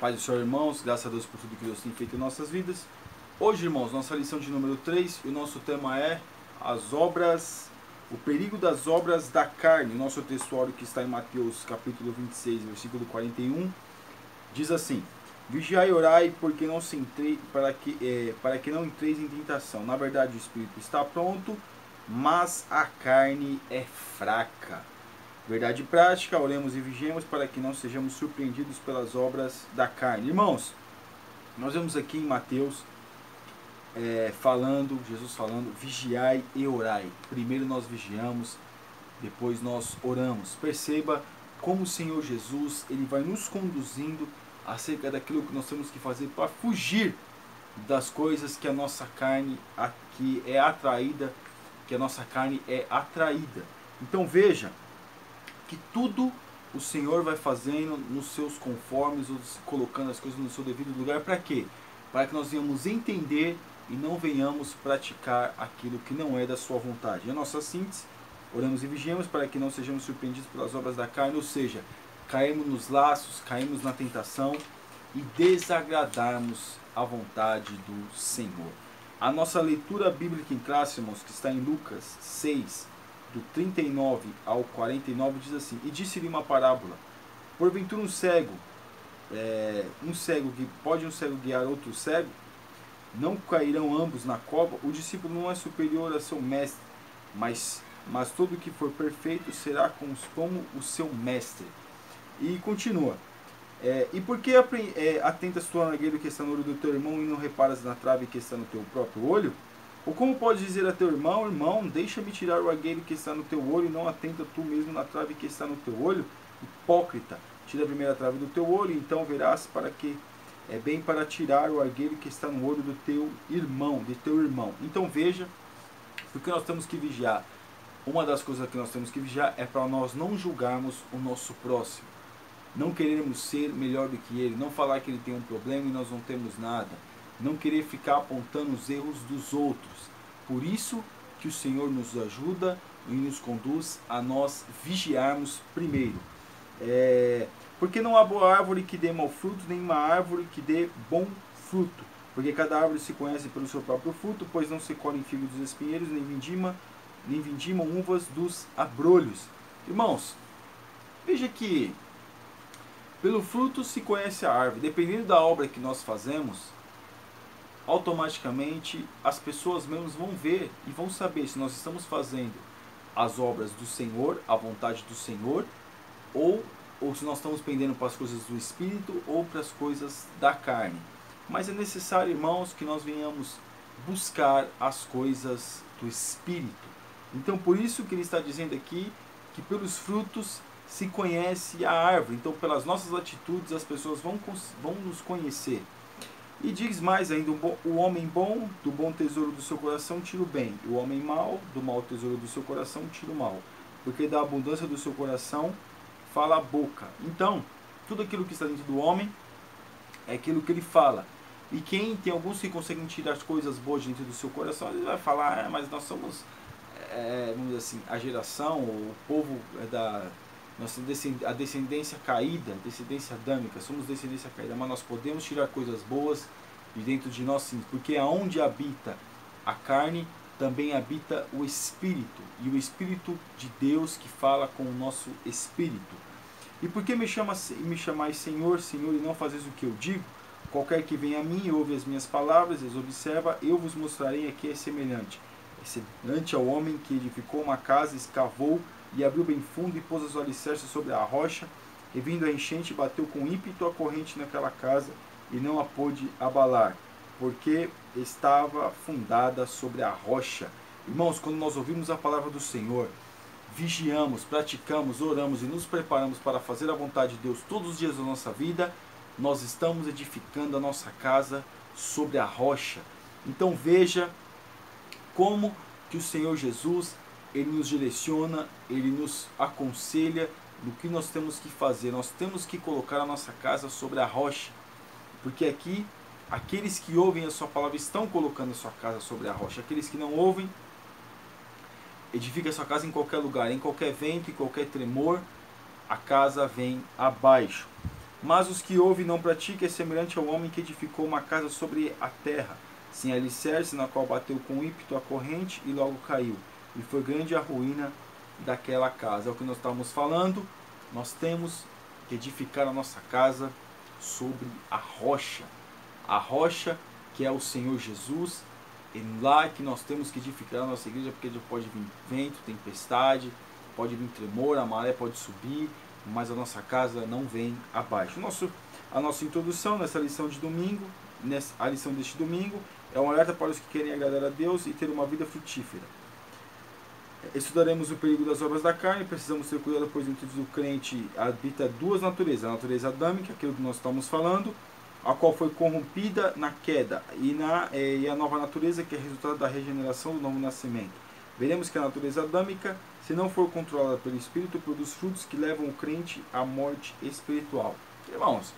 Pai do Senhor, irmãos, graças a Deus por tudo que Deus tem feito em nossas vidas. Hoje, irmãos, nossa lição de número 3 e o nosso tema é as obras, o perigo das obras da carne. O nosso textuário que está em Mateus capítulo 26, versículo 41, diz assim: Vigiai e orai, porque não se entre, para que é, para que não entreis em tentação. Na verdade, o espírito está pronto, mas a carne é fraca. Verdade prática, oremos e vigiemos para que não sejamos surpreendidos pelas obras da carne. Irmãos, nós vemos aqui em Mateus é, falando, Jesus falando, vigiai e orai. Primeiro nós vigiamos, depois nós oramos. Perceba como o Senhor Jesus ele vai nos conduzindo acerca daquilo que nós temos que fazer para fugir das coisas que a nossa carne aqui é atraída, que a nossa carne é atraída. Então veja que tudo o Senhor vai fazendo nos seus conformes, colocando as coisas no seu devido lugar, para quê? Para que nós venhamos entender e não venhamos praticar aquilo que não é da sua vontade. E a nossa síntese, oramos e vigiamos para que não sejamos surpreendidos pelas obras da carne, ou seja, caímos nos laços, caímos na tentação e desagradarmos a vontade do Senhor. A nossa leitura bíblica em classe, irmãos, que está em Lucas 6, do 39 ao 49 diz assim: E disse-lhe uma parábola: Porventura um cego, é, um cego que pode um cego guiar outro cego, não cairão ambos na cova? O discípulo não é superior a seu mestre, mas mas todo que for perfeito será como o seu mestre. E continua. É, e por que é, atentas tu na que está no olho do teu irmão e não reparas na trave que está no teu próprio olho? Ou como pode dizer a teu irmão, irmão, deixa-me tirar o argueiro que está no teu olho e não atenta tu mesmo na trave que está no teu olho? Hipócrita, tira a primeira trave do teu olho, e então verás para que é bem para tirar o argueiro que está no olho do teu irmão, de teu irmão. Então veja, porque nós temos que vigiar. Uma das coisas que nós temos que vigiar é para nós não julgarmos o nosso próximo. Não querermos ser melhor do que ele, não falar que ele tem um problema e nós não temos nada não querer ficar apontando os erros dos outros. Por isso que o Senhor nos ajuda e nos conduz a nós vigiarmos primeiro. É, porque não há boa árvore que dê mau fruto, nem uma árvore que dê bom fruto. Porque cada árvore se conhece pelo seu próprio fruto, pois não se colhem figos dos espinheiros, nem vindima, nem vindimam uvas dos abrolhos. Irmãos, veja que pelo fruto se conhece a árvore. Dependendo da obra que nós fazemos, automaticamente as pessoas mesmas vão ver e vão saber se nós estamos fazendo as obras do Senhor, a vontade do Senhor, ou, ou se nós estamos pendendo para as coisas do Espírito ou para as coisas da carne. Mas é necessário, irmãos, que nós venhamos buscar as coisas do Espírito. Então, por isso que ele está dizendo aqui que pelos frutos se conhece a árvore. Então, pelas nossas atitudes, as pessoas vão, vão nos conhecer. E diz mais ainda: o homem bom do bom tesouro do seu coração tira o bem, o homem mau do mau tesouro do seu coração tira o mal. Porque da abundância do seu coração fala a boca. Então, tudo aquilo que está dentro do homem é aquilo que ele fala. E quem tem alguns que conseguem tirar as coisas boas dentro do seu coração, ele vai falar, ah, mas nós somos, é, vamos dizer assim, a geração, o povo é da nossa a descendência caída, descendência adâmica, somos descendência caída, mas nós podemos tirar coisas boas de dentro de nós sim, porque aonde habita a carne, também habita o Espírito, e o Espírito de Deus que fala com o nosso Espírito. E por que me, chama, me chamais Senhor, Senhor, e não fazeis o que eu digo? Qualquer que venha a mim e ouve as minhas palavras, as observa, eu vos mostrarei a que é semelhante. É semelhante ao homem que edificou uma casa, escavou e abriu bem fundo e pôs os alicerces sobre a rocha, e vindo a enchente bateu com ímpeto a corrente naquela casa e não a pôde abalar, porque estava fundada sobre a rocha. Irmãos, quando nós ouvimos a palavra do Senhor, vigiamos, praticamos, oramos e nos preparamos para fazer a vontade de Deus todos os dias da nossa vida, nós estamos edificando a nossa casa sobre a rocha. Então veja como que o Senhor Jesus ele nos direciona, ele nos aconselha no que nós temos que fazer. Nós temos que colocar a nossa casa sobre a rocha, porque aqui aqueles que ouvem a sua palavra estão colocando a sua casa sobre a rocha. Aqueles que não ouvem, edifica a sua casa em qualquer lugar, em qualquer vento, em qualquer tremor, a casa vem abaixo. Mas os que ouvem e não praticam é semelhante ao homem que edificou uma casa sobre a terra, sem alicerce, na qual bateu com ímpeto a corrente e logo caiu. E foi grande a ruína daquela casa. É o que nós estávamos falando. Nós temos que edificar a nossa casa sobre a rocha. A rocha que é o Senhor Jesus. E lá que nós temos que edificar a nossa igreja, porque pode vir vento, tempestade, pode vir tremor, a maré pode subir, mas a nossa casa não vem abaixo. Nosso, a nossa introdução nessa lição de domingo, nessa, a lição deste domingo, é um alerta para os que querem agradar a Deus e ter uma vida frutífera. Estudaremos o perigo das obras da carne, precisamos ter cuidado, pois dentro do crente habita duas naturezas, a natureza adâmica, aquilo que nós estamos falando, a qual foi corrompida na queda, e, na, eh, e a nova natureza, que é resultado da regeneração do novo nascimento. Veremos que a natureza adâmica se não for controlada pelo Espírito, produz frutos que levam o crente à morte espiritual. Irmãos,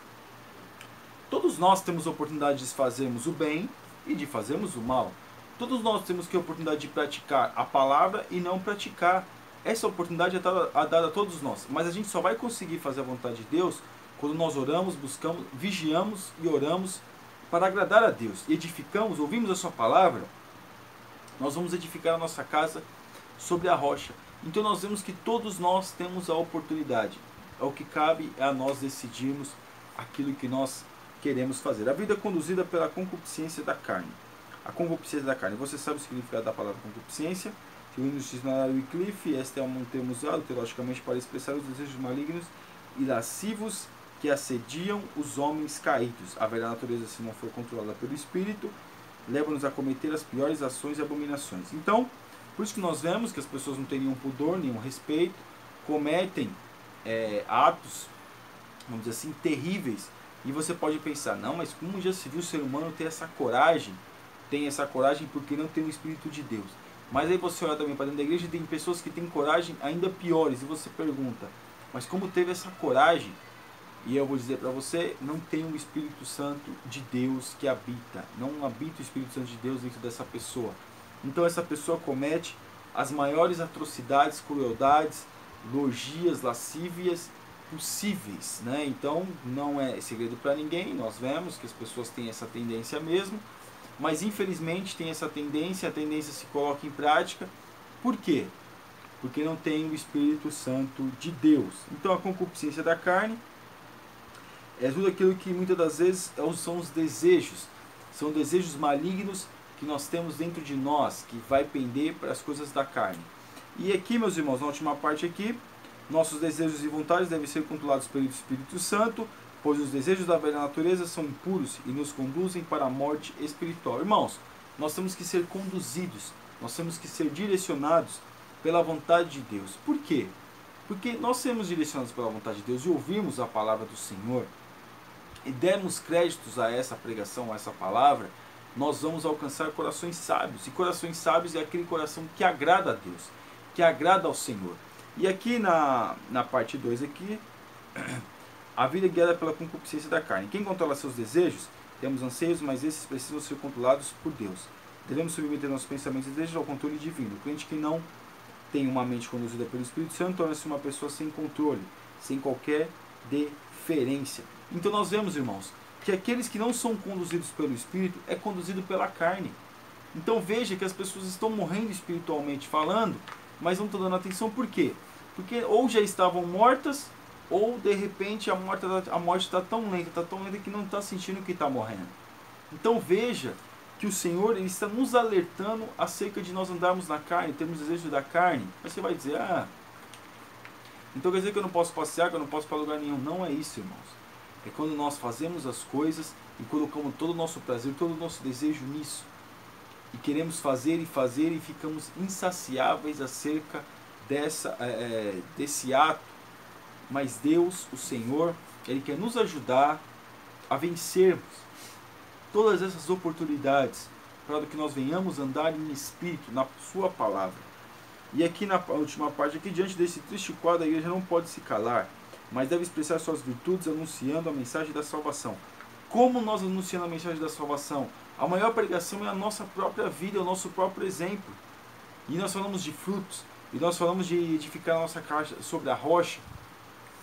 todos nós temos a oportunidade de fazermos o bem e de fazermos o mal. Todos nós temos que a oportunidade de praticar a palavra e não praticar. Essa oportunidade é dada, a todos nós. Mas a gente só vai conseguir fazer a vontade de Deus quando nós oramos, buscamos, vigiamos e oramos para agradar a Deus. Edificamos, ouvimos a sua palavra, nós vamos edificar a nossa casa sobre a rocha. Então nós vemos que todos nós temos a oportunidade. É o que cabe a nós decidirmos aquilo que nós queremos fazer. A vida é conduzida pela concupiscência da carne. A concupiscência da carne. Você sabe o significado da palavra concupiscência? Segundo o dicionário Wycliffe, este é um termo usado teologicamente para expressar os desejos malignos e lascivos que assediam os homens caídos. A velha natureza, se não for controlada pelo Espírito, leva-nos a cometer as piores ações e abominações. Então, por isso que nós vemos que as pessoas não têm nenhum pudor, nenhum respeito, cometem é, atos, vamos dizer assim, terríveis. E você pode pensar, não, mas como já se viu o ser humano ter essa coragem? Tem essa coragem porque não tem o Espírito de Deus. Mas aí você olha também para dentro da igreja tem pessoas que têm coragem ainda piores. E você pergunta, mas como teve essa coragem? E eu vou dizer para você, não tem o Espírito Santo de Deus que habita. Não habita o Espírito Santo de Deus dentro dessa pessoa. Então essa pessoa comete as maiores atrocidades, crueldades, logias, lascívias possíveis, né? Então não é segredo para ninguém, nós vemos que as pessoas têm essa tendência mesmo, mas infelizmente tem essa tendência, a tendência se coloca em prática. Por quê? Porque não tem o Espírito Santo de Deus. Então a concupiscência da carne é tudo aquilo que muitas das vezes são os desejos, são desejos malignos que nós temos dentro de nós, que vai pender para as coisas da carne. E aqui, meus irmãos, na última parte aqui, nossos desejos e vontades devem ser controlados pelo Espírito Santo, pois os desejos da velha natureza são impuros e nos conduzem para a morte espiritual. Irmãos, nós temos que ser conduzidos, nós temos que ser direcionados pela vontade de Deus. Por quê? Porque nós sermos direcionados pela vontade de Deus e ouvirmos a palavra do Senhor e dermos créditos a essa pregação, a essa palavra, nós vamos alcançar corações sábios. E corações sábios é aquele coração que agrada a Deus, que agrada ao Senhor. E aqui na, na parte 2 aqui, a vida é guiada pela concupiscência da carne. Quem controla seus desejos, temos anseios, mas esses precisam ser controlados por Deus. Devemos submeter nossos pensamentos e desejos ao controle divino. O crente que não tem uma mente conduzida pelo Espírito Santo torna-se uma pessoa sem controle, sem qualquer deferência. Então nós vemos, irmãos, que aqueles que não são conduzidos pelo Espírito é conduzido pela carne. Então veja que as pessoas estão morrendo espiritualmente falando, mas não estão dando atenção por quê? Porque ou já estavam mortas, ou de repente a morte a morte está tão lenta, está tão lenta que não está sentindo que está morrendo. Então veja que o Senhor ele está nos alertando acerca de nós andarmos na carne, termos desejo da carne. Aí você vai dizer, ah, então quer dizer que eu não posso passear, que eu não posso para lugar nenhum. Não é isso, irmãos. É quando nós fazemos as coisas e colocamos todo o nosso prazer, todo o nosso desejo nisso. E queremos fazer e fazer e ficamos insaciáveis acerca dessa, é, desse ato. Mas Deus, o Senhor, Ele quer nos ajudar a vencermos todas essas oportunidades para que nós venhamos andar em espírito, na Sua palavra. E aqui na última parte, aqui diante desse triste quadro, a igreja não pode se calar mas deve expressar suas virtudes anunciando a mensagem da salvação. Como nós anunciamos a mensagem da salvação? A maior pregação é a nossa própria vida, é o nosso próprio exemplo. E nós falamos de frutos, e nós falamos de edificar a nossa casa sobre a rocha.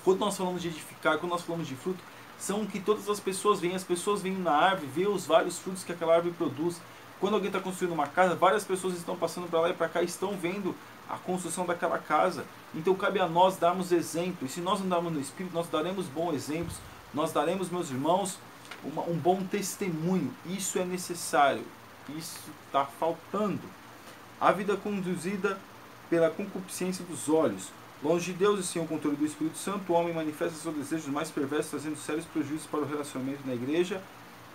Quando nós falamos de edificar, quando nós falamos de fruto, são que todas as pessoas veem. As pessoas vêm na árvore, vê os vários frutos que aquela árvore produz. Quando alguém está construindo uma casa, várias pessoas estão passando para lá e para cá, estão vendo a construção daquela casa. Então cabe a nós darmos exemplo. E se nós andarmos no Espírito, nós daremos bons exemplos. Nós daremos, meus irmãos, uma, um bom testemunho. Isso é necessário. Isso está faltando. A vida conduzida pela concupiscência dos olhos. Longe de Deus e sem o controle do Espírito Santo, o homem manifesta seus desejos mais perversos, trazendo sérios prejuízos para o relacionamento na igreja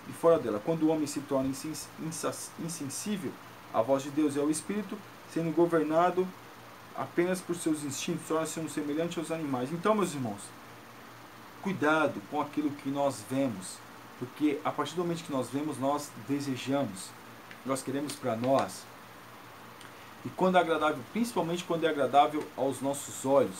e fora dela. Quando o homem se torna insensível à voz de Deus e ao Espírito, sendo governado apenas por seus instintos, torna-se um semelhante aos animais. Então, meus irmãos, cuidado com aquilo que nós vemos, porque a partir do momento que nós vemos, nós desejamos, nós queremos para nós. E quando é agradável, principalmente quando é agradável aos nossos olhos,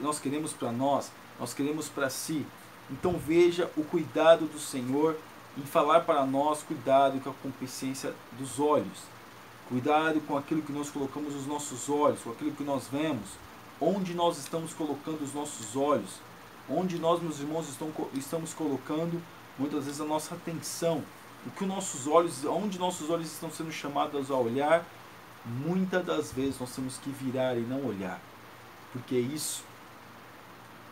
nós queremos para nós, nós queremos para si. Então veja o cuidado do Senhor em falar para nós, cuidado com a competência dos olhos. Cuidado com aquilo que nós colocamos os nossos olhos, com aquilo que nós vemos. Onde nós estamos colocando os nossos olhos. Onde nós, meus irmãos, estamos colocando muitas vezes a nossa atenção. O que nossos olhos, onde nossos olhos estão sendo chamados a olhar muitas das vezes nós temos que virar e não olhar, porque isso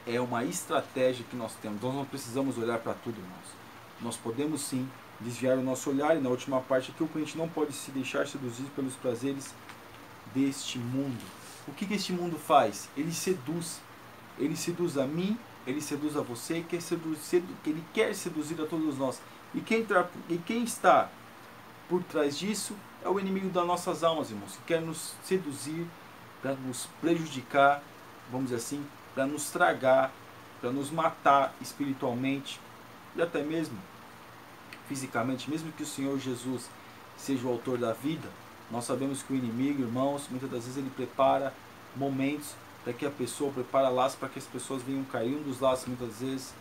é uma estratégia que nós temos. Nós não precisamos olhar para tudo, irmãos. Nós podemos sim desviar o nosso olhar, e na última parte aqui, o cliente não pode se deixar seduzir pelos prazeres deste mundo. O que, que este mundo faz? Ele seduz. Ele seduz a mim, ele seduz a você, quer seduzir, ele quer seduzir a todos nós. E quem, e quem está por trás disso é o inimigo das nossas almas, irmãos, que quer nos seduzir, para nos prejudicar, vamos dizer assim, para nos tragar, para nos matar espiritualmente e até mesmo fisicamente, mesmo que o Senhor Jesus seja o autor da vida, nós sabemos que o inimigo, irmãos, muitas das vezes ele prepara momentos para que a pessoa prepara laços para que as pessoas venham cair. Um dos laços muitas vezes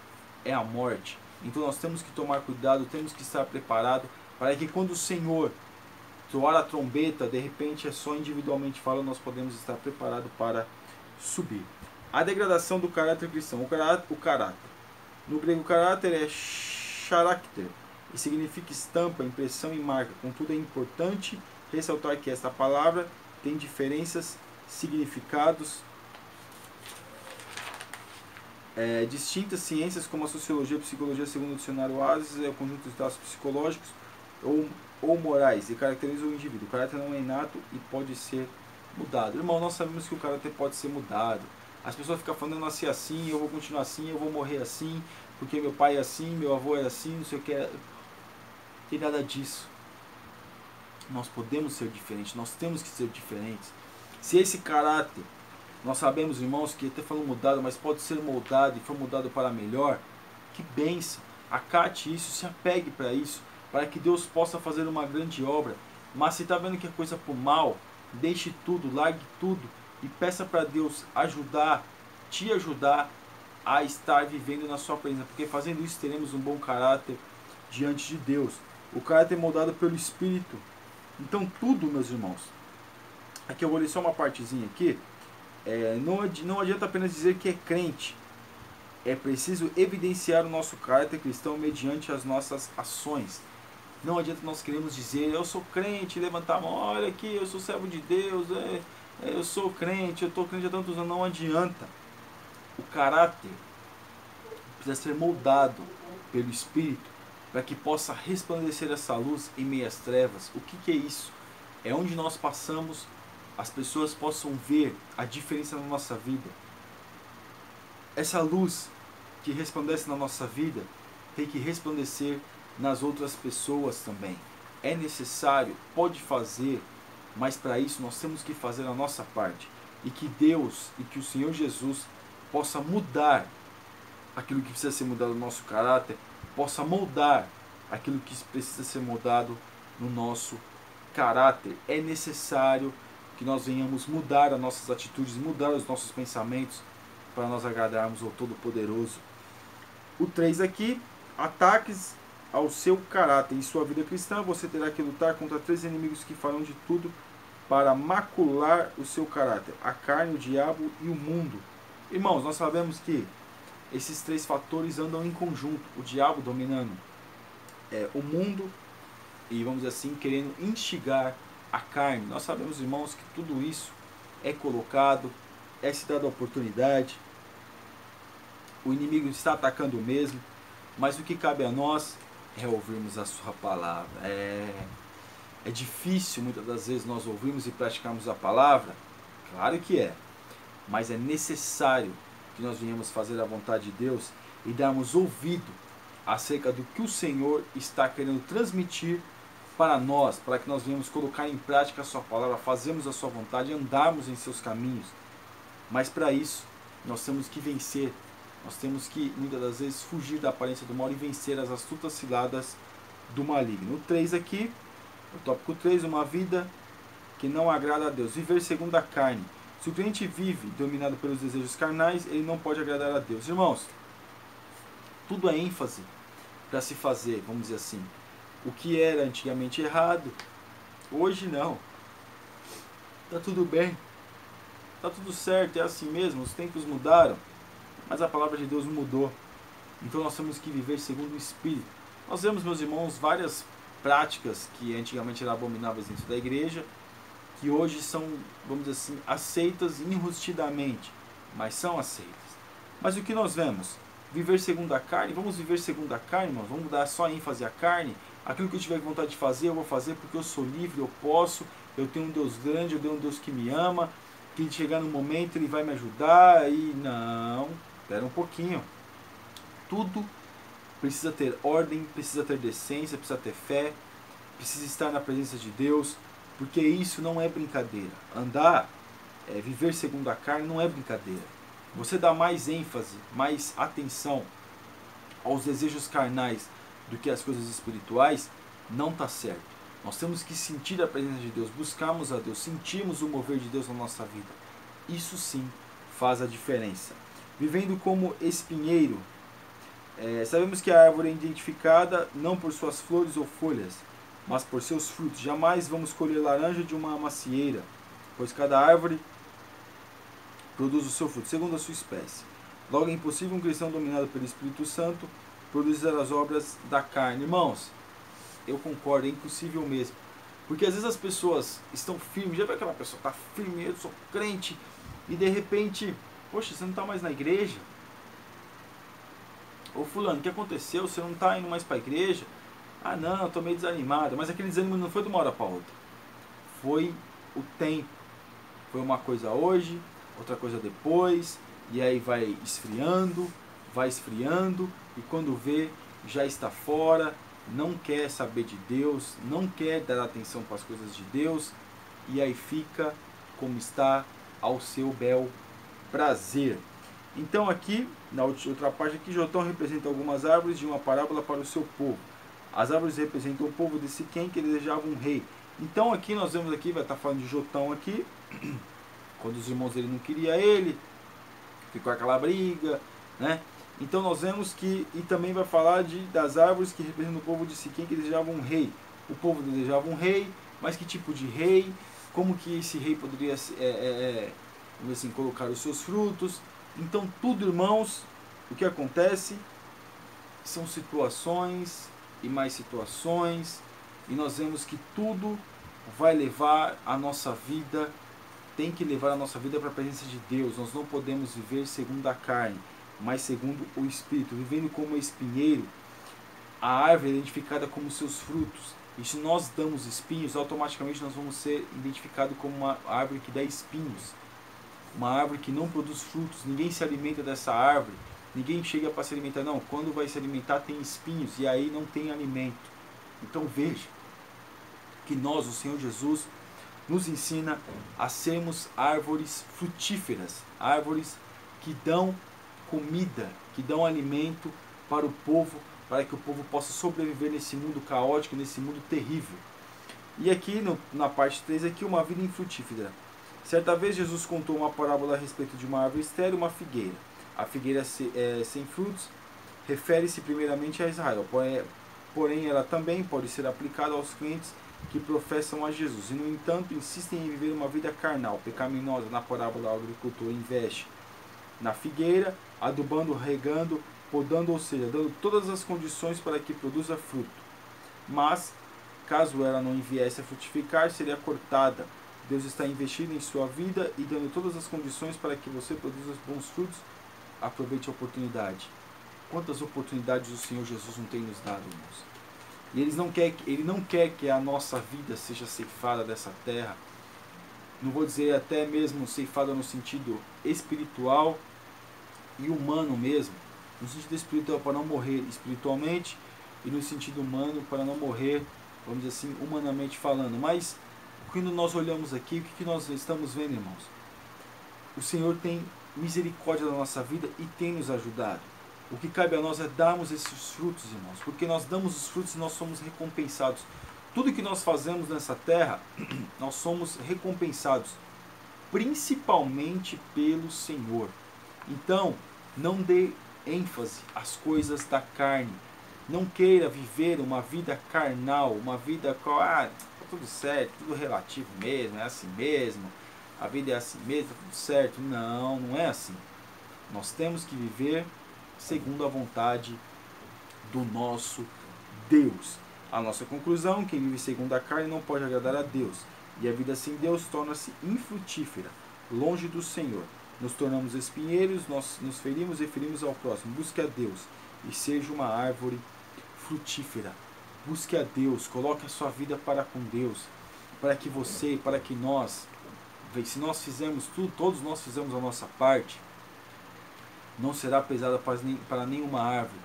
é a morte. Então nós temos que tomar cuidado, temos que estar preparado para que quando o Senhor soar a trombeta, de repente é só individualmente falando, nós podemos estar preparados para subir. A degradação do caráter cristão. O caráter, o caráter. No grego, caráter é character e significa estampa, impressão e marca. Contudo, é importante ressaltar que esta palavra tem diferenças, significados é, distintas ciências como a sociologia, a psicologia, segundo o dicionário Oasis, é o conjunto de dados psicológicos ou ou morais e caracterizam o indivíduo. O caráter não é inato e pode ser mudado. Irmão, nós sabemos que o caráter pode ser mudado. As pessoas ficam falando, eu nasci assim, eu vou continuar assim, eu vou morrer assim, porque meu pai é assim, meu avô é assim, não sei o que. É. Tem nada disso. Nós podemos ser diferentes, nós temos que ser diferentes. Se esse caráter, nós sabemos, irmãos, que até falando mudado, mas pode ser moldado e for mudado para melhor, que benção. Acate isso, se apegue para isso para que Deus possa fazer uma grande obra. Mas se está vendo que é coisa por mal, deixe tudo, largue tudo e peça para Deus ajudar, te ajudar a estar vivendo na sua presença, porque fazendo isso teremos um bom caráter diante de Deus. O caráter é moldado pelo Espírito. Então tudo, meus irmãos. Aqui eu vou ler só uma partezinha aqui. É, não, não adianta apenas dizer que é crente. É preciso evidenciar o nosso caráter cristão mediante as nossas ações. Não adianta nós queremos dizer, eu sou crente, levantar a mão, olha aqui, eu sou servo de Deus, é, é, eu sou crente, eu estou crente há tantos anos. Não adianta. O caráter precisa ser moldado pelo Espírito para que possa resplandecer essa luz em meias trevas. O que, que é isso? É onde nós passamos, as pessoas possam ver a diferença na nossa vida. Essa luz que resplandece na nossa vida tem que resplandecer nas outras pessoas também. É necessário, pode fazer, mas para isso nós temos que fazer a nossa parte. E que Deus e que o Senhor Jesus possa mudar aquilo que precisa ser mudado no nosso caráter, possa moldar aquilo que precisa ser mudado no nosso caráter. É necessário que nós venhamos mudar as nossas atitudes, mudar os nossos pensamentos para nós agradarmos ao Todo-Poderoso. O 3 aqui, ataques ao seu caráter e sua vida cristã, você terá que lutar contra três inimigos que farão de tudo para macular o seu caráter: a carne, o diabo e o mundo. Irmãos, nós sabemos que esses três fatores andam em conjunto. O diabo dominando é, o mundo e, vamos dizer assim, querendo instigar a carne. Nós sabemos, irmãos, que tudo isso é colocado, é se dada a oportunidade. O inimigo está atacando mesmo, mas o que cabe a nós é ouvirmos a sua palavra. É, é difícil muitas das vezes nós ouvirmos e praticarmos a palavra? Claro que é. Mas é necessário que nós venhamos fazer a vontade de Deus e darmos ouvido acerca do que o Senhor está querendo transmitir para nós, para que nós venhamos colocar em prática a sua palavra, fazermos a sua vontade, andarmos em seus caminhos. Mas para isso, nós temos que vencer. Nós temos que, muitas das vezes, fugir da aparência do mal e vencer as astutas ciladas do maligno. O 3 aqui, o tópico 3, uma vida que não agrada a Deus. Viver segundo a carne. Se o crente vive dominado pelos desejos carnais, ele não pode agradar a Deus. Irmãos, tudo é ênfase para se fazer, vamos dizer assim. O que era antigamente errado, hoje não. Tá tudo bem. Tá tudo certo, é assim mesmo, os tempos mudaram, mas a palavra de Deus mudou. Então nós temos que viver segundo o Espírito. Nós vemos, meus irmãos, várias práticas que antigamente eram abomináveis dentro da igreja, que hoje são, vamos dizer assim, aceitas enrustidamente, mas são aceitas. Mas o que nós vemos? Viver segundo a carne, vamos viver segundo a carne, irmãos? vamos dar só ênfase à carne. Aquilo que eu tiver vontade de fazer, eu vou fazer porque eu sou livre, eu posso, eu tenho um Deus grande, eu tenho um Deus que me ama, que chegar no momento ele vai me ajudar e não, espera um pouquinho. Tudo precisa ter ordem, precisa ter decência, precisa ter fé, precisa estar na presença de Deus, porque isso não é brincadeira. Andar, é, viver segundo a carne não é brincadeira. Você dá mais ênfase, mais atenção aos desejos carnais do que às coisas espirituais, não está certo. Nós temos que sentir a presença de Deus, buscarmos a Deus, sentirmos o mover de Deus na nossa vida. Isso sim faz a diferença. Vivendo como espinheiro, é, sabemos que a árvore é identificada não por suas flores ou folhas, mas por seus frutos. Jamais vamos colher laranja de uma macieira, pois cada árvore produz o seu fruto, segundo a sua espécie. Logo é impossível um cristão dominado pelo Espírito Santo produzir as obras da carne. Irmãos, eu concordo, é impossível mesmo. Porque às vezes as pessoas estão firmes, já vê aquela pessoa está firme, eu sou crente, e de repente, poxa, você não está mais na igreja? Ô fulano, o que aconteceu? Você não está indo mais para a igreja? Ah, não, estou meio desanimado. Mas aquele desânimo não foi de uma hora para outra. Foi o tempo. Foi uma coisa hoje, outra coisa depois, e aí vai esfriando, vai esfriando, e quando vê, já está fora, não quer saber de Deus, não quer dar atenção para as coisas de Deus, e aí fica como está ao seu bel prazer. Então aqui, na outra parte aqui, Jotão representa algumas árvores de uma parábola para o seu povo. As árvores representam o povo de Siquém que desejava um rei. Então aqui nós vemos aqui, vai estar falando de Jotão aqui, quando os irmãos dele não queriam ele, ficou aquela briga, né? Então nós vemos que, e também vai falar de, das árvores que representam o povo de Siquém que desejava um rei. O povo desejava um rei, mas que tipo de rei? Como que esse rei poderia é, é, é, assim, colocar os seus frutos? Então tudo, irmãos, o que acontece são situações e mais situações, e nós vemos que tudo vai levar a nossa vida, tem que levar a nossa vida para a presença de Deus. Nós não podemos viver segundo a carne, mas segundo o Espírito, vivendo como espinheiro. A árvore é identificada como seus frutos. E se nós damos espinhos, automaticamente nós vamos ser identificados como uma árvore que dá espinhos. Uma árvore que não produz frutos. Ninguém se alimenta dessa árvore Ninguém chega para se alimentar, não. Quando vai se alimentar tem espinhos e aí não tem alimento. Então veja que nós, o Senhor Jesus, nos ensina a sermos árvores frutíferas, árvores que dão comida, que dão alimento para o povo, para que o povo possa sobreviver nesse mundo caótico, nesse mundo terrível. E aqui no, na parte 3, aqui uma vida infrutífera. Certa vez Jesus contou uma parábola a respeito de uma árvore estéril uma figueira. A figueira é, sem frutos refere-se primeiramente a Israel, porém ela também pode ser aplicada aos clientes que professam a Jesus e, no entanto, insistem em viver uma vida carnal, pecaminosa. Na parábola, o agricultor investe na figueira, adubando, regando, podando, ou seja, dando todas as condições para que produza fruto. Mas, caso ela não viesse a frutificar, seria cortada. Deus está investindo em sua vida e dando todas as condições para que você produza bons frutos. Aproveite a oportunidade. Quantas oportunidades o Senhor Jesus não tem nos dado, irmãos? E ele não, quer, ele não quer que a nossa vida seja ceifada dessa terra. Não vou dizer até mesmo ceifada no sentido espiritual e humano mesmo. No sentido espiritual, para não morrer espiritualmente, e no sentido humano, para não morrer, vamos dizer assim, humanamente falando. Mas, quando nós olhamos aqui, o que, nós estamos vendo, irmãos? O Senhor tem misericórdia da nossa vida e tem nos ajudado. O que cabe a nós é darmos esses frutos, irmãos, porque nós damos os frutos e nós somos recompensados. Tudo que nós fazemos nessa terra, nós somos recompensados, principalmente pelo Senhor. Então, não dê ênfase às coisas da carne. Não queira viver uma vida carnal, uma vida ah, tudo certo, tudo relativo mesmo, é assim mesmo. A vida é assim mesmo, tá tudo certo. Não, não é assim. Nós temos que viver segundo a vontade do nosso Deus. A nossa conclusão, quem vive segundo a carne não pode agradar a Deus. E a vida sem Deus torna-se infrutífera, longe do Senhor. Nos tornamos espinheiros, nós nos ferimos e ferimos ao próximo. Busque a Deus e seja uma árvore frutífera. Busque a Deus, coloque a sua vida para com Deus, para que você, para que nós, se nós fizermos tudo, todos nós fizemos a nossa parte, não será pesada para nenhuma árvore.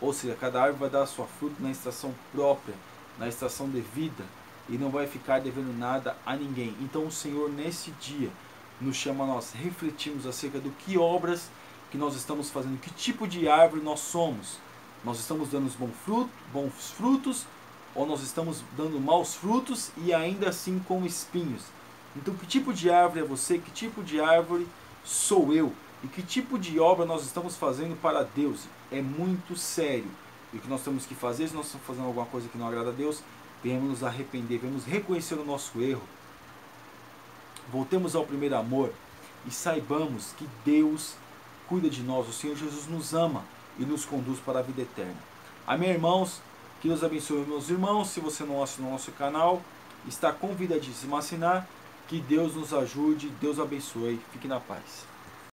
Ou seja, cada árvore vai dar sua fruta na estação própria, na estação devida, e não vai ficar devendo nada a ninguém. Então o Senhor, nesse dia, nos chama a nós refletirmos acerca do que obras que nós estamos fazendo, que tipo de árvore nós somos. Nós estamos dando bons frutos, bons frutos ou nós estamos dando maus frutos e ainda assim com espinhos. Então, que tipo de árvore é você? Que tipo de árvore sou eu? E que tipo de obra nós estamos fazendo para Deus? É muito sério. E o que nós temos que fazer, se nós estamos fazendo alguma coisa que não agrada a Deus, venhamos nos arrepender, venhamos reconhecer o nosso erro. Voltemos ao primeiro amor e saibamos que Deus cuida de nós, o Senhor Jesus nos ama e nos conduz para a vida eterna. Amém, irmãos? Que Deus abençoe meus irmãos. Se você não assina o nosso canal, está convidadíssimo a assinar. Que Deus nos ajude, Deus abençoe. Fique na paz.